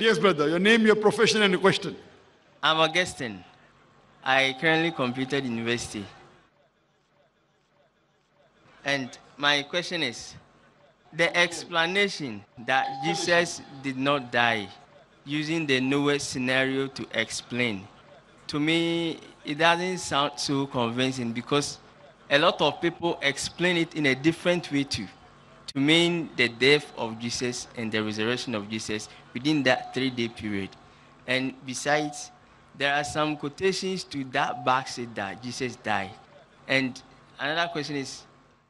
Yes, brother. Your name, your profession, and your question. I'm Augustine. I currently completed university. And my question is the explanation that Jesus did not die using the Noah scenario to explain, to me, it doesn't sound so convincing because a lot of people explain it in a different way too, to mean the death of Jesus and the resurrection of Jesus within that three day period. And besides, there are some quotations to that backseat that Jesus died. And another question is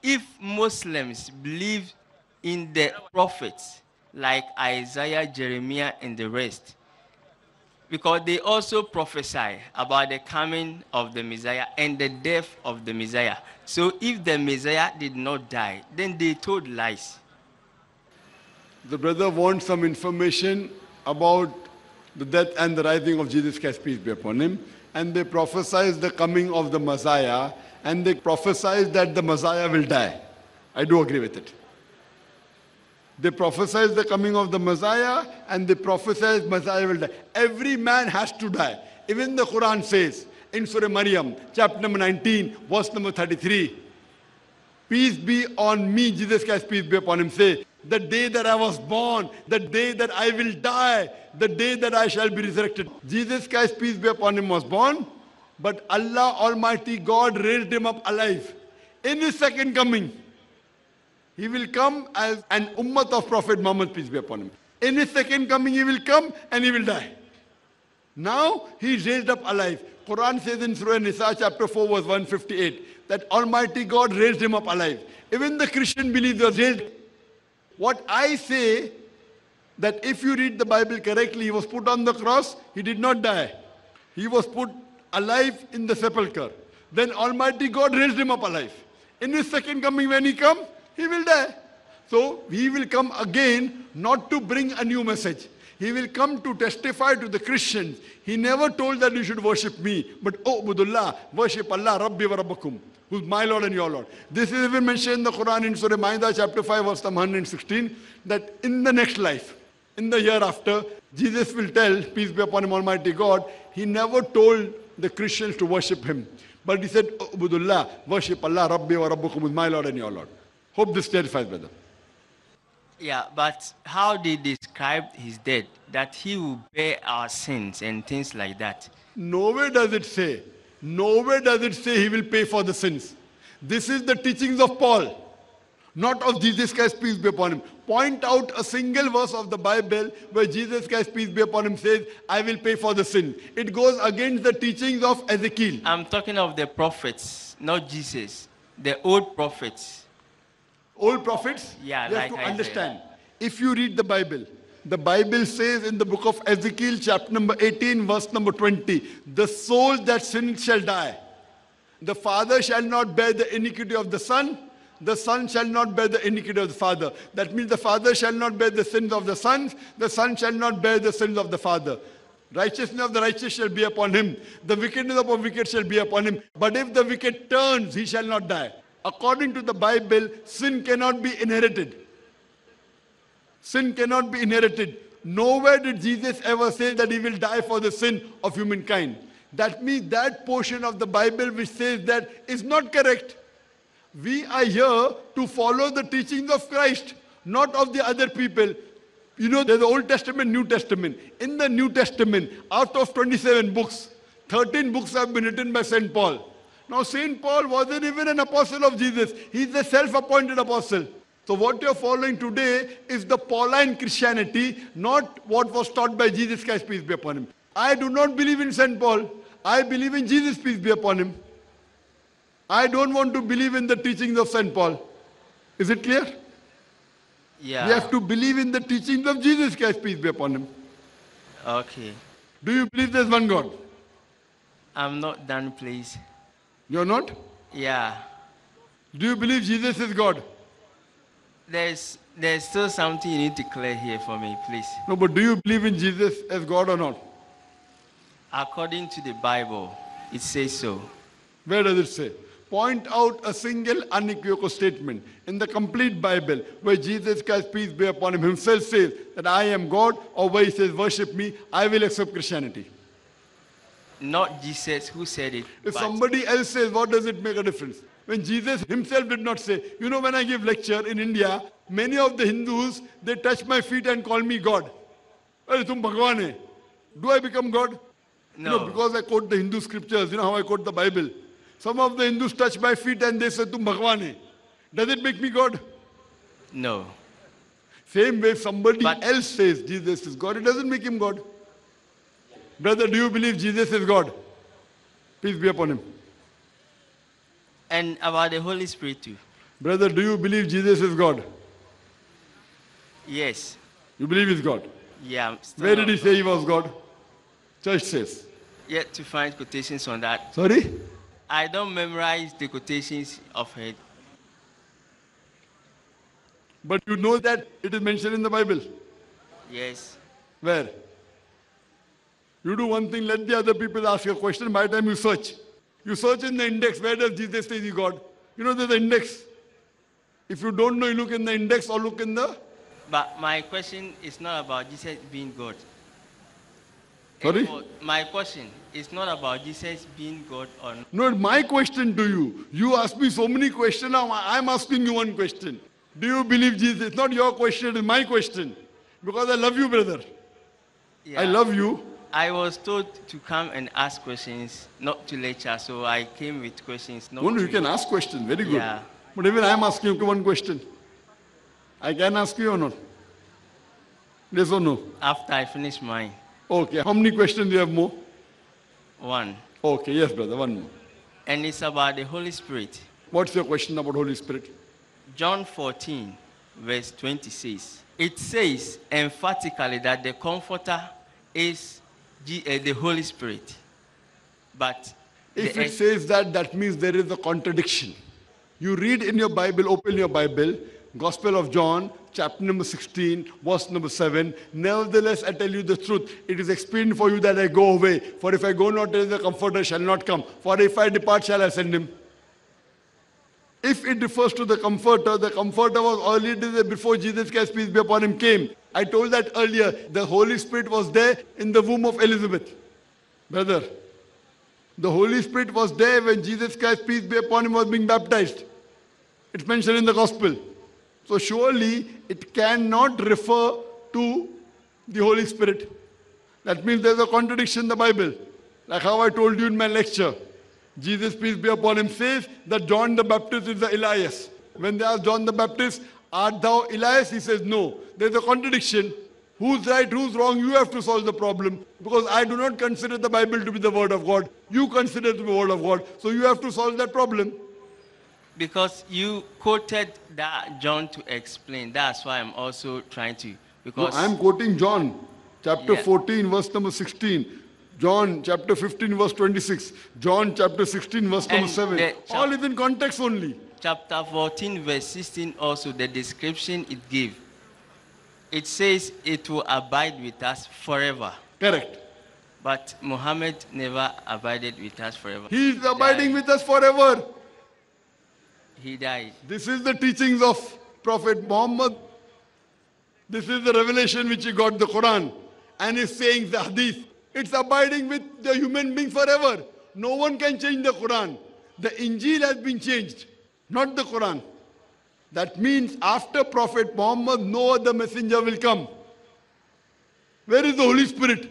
if Muslims believe in the prophets like Isaiah, Jeremiah, and the rest, because they also prophesy about the coming of the Messiah and the death of the Messiah. So if the Messiah did not die, then they told lies. The brother wants some information about the death and the rising of Jesus Christ, peace be upon him. And they prophesied the coming of the Messiah, and they prophesied that the Messiah will die. I do agree with it. They prophesied the coming of the Messiah, and they prophesied Messiah will die. Every man has to die. Even the Quran says in Surah Maryam, chapter number 19, verse number 33. Peace be on me, Jesus Christ, peace be upon him. Say, the day that I was born, the day that I will die, the day that I shall be resurrected. Jesus Christ, peace be upon him, was born, but Allah Almighty God raised him up alive. In his second coming, he will come as an ummah of Prophet Muhammad, peace be upon him. In his second coming, he will come and he will die. Now he is raised up alive. Quran says in Surah Nisa chapter 4 verse 158 that Almighty God raised him up alive. Even the Christian believes was raised what I say that if you read the Bible correctly, he was put on the cross, he did not die. He was put alive in the sepulchre. Then Almighty God raised him up alive. In his second coming, when he come, he will die. So he will come again not to bring a new message. He will come to testify to the Christians. He never told that you should worship me, but oh Budullah, worship Allah, Rabbi wa Rabbakum who's my Lord and your Lord. This is even mentioned in the Quran in Surah Ma'idah chapter 5 verse 116 that in the next life, in the year after, Jesus will tell, peace be upon him, Almighty God, he never told the Christians to worship him. But he said, oh, Ubudullah, worship Allah, Rabbi wa Rabbukum, my Lord and your Lord. Hope this clarifies, brother. Yeah, but how they describe his death, that he will bear our sins and things like that. Nowhere does it say Nowhere does it say he will pay for the sins. This is the teachings of Paul, not of Jesus Christ, peace be upon him. Point out a single verse of the Bible where Jesus Christ, peace be upon him, says, I will pay for the sin. It goes against the teachings of Ezekiel. I'm talking of the prophets, not Jesus. The old prophets. Old prophets? Yeah, you like have to I understand. If you read the Bible, the Bible says in the book of Ezekiel, chapter number 18, verse number 20, the soul that sins shall die. The father shall not bear the iniquity of the son, the son shall not bear the iniquity of the father. That means the father shall not bear the sins of the sons, the son shall not bear the sins of the father. Righteousness of the righteous shall be upon him, the wickedness of the wicked shall be upon him. But if the wicked turns, he shall not die. According to the Bible, sin cannot be inherited. Sin cannot be inherited. Nowhere did Jesus ever say that he will die for the sin of humankind. That means that portion of the Bible which says that is not correct. We are here to follow the teachings of Christ, not of the other people. You know, there's the Old Testament, New Testament. In the New Testament, out of 27 books, 13 books have been written by St. Paul. Now, St. Paul wasn't even an apostle of Jesus. He's a self-appointed apostle. So what you're following today is the Pauline Christianity, not what was taught by Jesus Christ, peace be upon him. I do not believe in St. Paul. I believe in Jesus, peace be upon him. I don't want to believe in the teachings of St. Paul. Is it clear? Yeah. We have to believe in the teachings of Jesus Christ, peace be upon him. Okay. Do you believe there's one God? I'm not done, please. You're not? Yeah. Do you believe Jesus is God? There's there's still something you need to clear here for me, please. No, but do you believe in Jesus as God or not? According to the Bible, it says so. Where does it say? point out a single unequivocal statement in the complete Bible where Jesus Christ, peace be upon him, himself says that I am God, or where he says, Worship me, I will accept Christianity. Not Jesus who said it. If somebody else says, what does it make a difference? When Jesus himself did not say, you know, when I give lecture in India, many of the Hindus, they touch my feet and call me God. Well, tum Bhagwan hai. Do I become God? You know, No. because I quote the Hindu scriptures, you know how I quote the Bible. Some of the Hindus touch my feet and they say, tum Bhagwan hai. Does it make me God? No. Same way, somebody But- else says Jesus is God, it doesn't make him God. Brother, do you believe Jesus is God? Peace be upon him. And about the Holy Spirit too. Brother, do you believe Jesus is God? Yes. You believe he's God? Yeah. Where did he say he was God? Church says. Yet to find quotations on that. Sorry? I don't memorize the quotations of it. But you know that it is mentioned in the Bible. Yes. Where? You do one thing, let the other people ask a question. By the time you search, you search in the index, where does Jesus say he God? You know there's an index. If you don't know, you look in the index or look in the. But my question is not about Jesus being God. Sorry? My question is not about Jesus being God or not. No, my question to you. You ask me so many questions. Now I'm asking you one question. Do you believe Jesus? It's not your question, it's my question. Because I love you, brother. I love you. I was told to come and ask questions, not to lecture, so I came with questions. Not No, no, to you can ask questions. Very good. Yeah. But even I'm asking you one question. I can ask you or not? Yes or no? After I finish mine, Okay. How many questions do you have more? one, Okay, yes, brother, one more. and it's about the Holy Spirit. What's your question about Holy Spirit? John 14, verse 26. It says emphatically that the Comforter is Eh, the Holy Spirit. But If it says that, that means there is a contradiction. You read in your Bible, open your Bible, Gospel of John, chapter number 16, verse number 7. Nevertheless, I tell you the truth. It is expedient for you that I go away. For if I go not, the Comforter shall not come. For if I depart, shall I send him? If it refers to the Comforter, the Comforter was already there before Jesus Christ, peace be upon him, came. I told that earlier. The Holy Spirit was there in the womb of Elizabeth. Brother, the Holy Spirit was there when Jesus Christ, peace be upon him, was being baptized. It's mentioned in the Gospel. So surely it cannot refer to the Holy Spirit. That means there's a contradiction in the Bible. Like how I told you in my lecture. Jesus, peace be upon him, says that John the Baptist is the Elias. When they ask John the Baptist, Art thou Elias? He says, No. There's a contradiction. Who's right, who's wrong? You have to solve the problem. Because I do not consider the Bible to be the Word of God. You consider it to be the Word of God. So you have to solve that problem. because you quoted that John to explain. That's why I'm also trying to. No, Because I'm quoting John chapter Yeah. 14, verse number 16. John chapter 15, verse 26. John chapter 16, verse number 7. the All is in context only. Chapter 14, verse 16, also the description it gave. It says it will abide with us forever. Correct. But Muhammad never abided with us forever. He is abiding with us forever. He died. This is the teachings of Prophet Muhammad. This is the revelation which he got, the Quran. And he's saying the hadith. It's abiding with the human being forever. No one can change the Quran. The Injil has been changed, not the Quran. That means after Prophet Muhammad, no other messenger will come. Where is the Holy Spirit?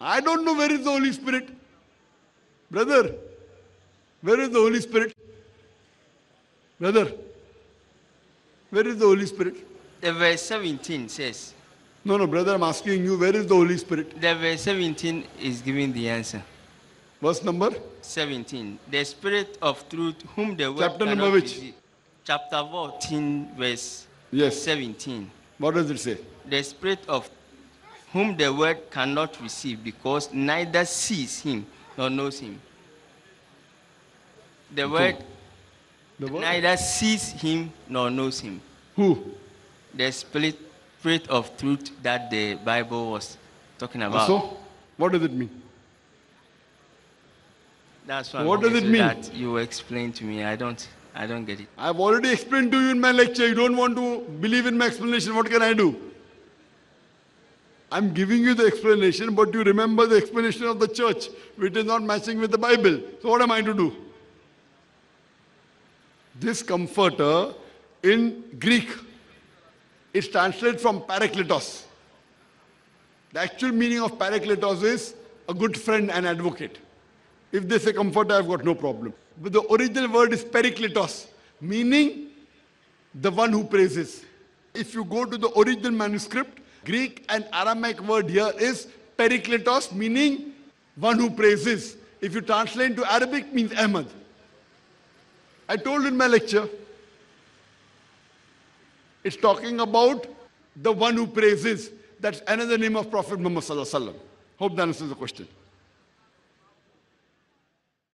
I don't know where is the Holy Spirit. Brother, where is the Holy Spirit? Brother, where is the Holy Spirit? The verse 17 says, No, no, brother, I'm asking you, where is the Holy Spirit? the verse 17 is giving the answer. Verse number? 17. The Spirit of truth, whom the world Chapter number which? receive. Chapter 14, verse Yes. 17. What does it say? The Spirit of whom the world cannot receive, because neither sees him nor knows him. The word The word? neither sees him nor knows him. Who? The spirit, spirit of truth that the Bible was talking about. So, what does it mean? That's why What does it mean? That you explain to me. I don't. I don't get it. I've already explained to you in my lecture. You don't want to believe in my explanation. What can I do? I'm giving you the explanation, but you remember the explanation of the church, which is not matching with the Bible. So, what am I to do? This comforter in Greek is translated from parakletos. The actual meaning of parakletos is a good friend and advocate. If they say comforter, I've got no problem. But the original word is perikletos, meaning the one who praises. If you go to the original manuscript, Greek and Aramaic word here is perikletos, meaning one who praises. If you translate to Arabic, means Ahmad. I told in my lecture, it's talking about the one who praises. That's another name of Prophet Muhammad. Hope that answers the question.